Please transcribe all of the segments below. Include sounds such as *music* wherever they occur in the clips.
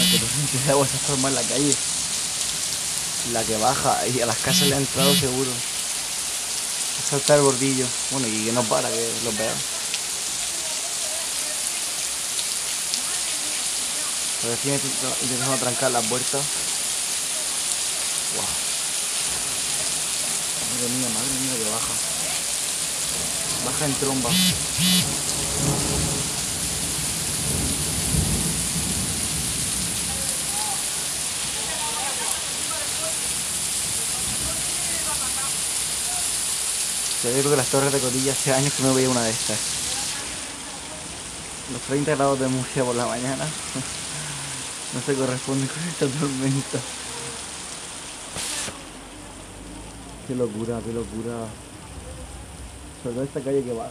que torrente de agua se forma en la calle. La que baja y a las casas le ha entrado seguro. Salta el bordillo. Bueno, y que no para, que lo vea. Pero estoy intentando trancar las puertas. Madre mía, madre mía, que baja. Baja en tromba. Yo creo que las torres de Cotilla hace años que no veía una de estas. Los 30 grados de Murcia por la mañana *laughs* no se corresponden con esta tormenta. Qué locura, qué locura. Sobre todo esta calle que baja.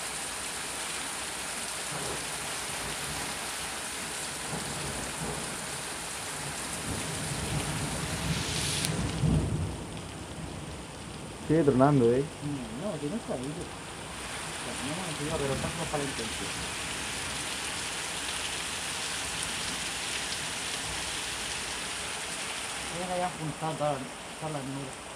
Sigue tronando, eh. No, tiene salido. La tenemos encima, pero está floja la intensidad. Voy a que hayan juntado todas las nubes.